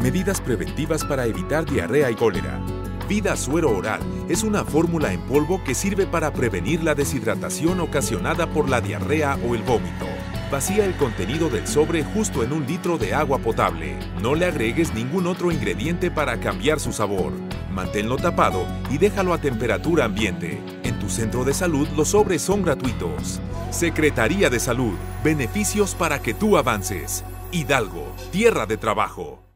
Medidas preventivas para evitar diarrea y cólera. Vida Suero Oral es una fórmula en polvo que sirve para prevenir la deshidratación ocasionada por la diarrea o el vómito. Vacía el contenido del sobre justo en un litro de agua potable. No le agregues ningún otro ingrediente para cambiar su sabor. Manténlo tapado y déjalo a temperatura ambiente. En tu centro de salud los sobres son gratuitos. Secretaría de Salud. Beneficios para que tú avances. Hidalgo, tierra de trabajo.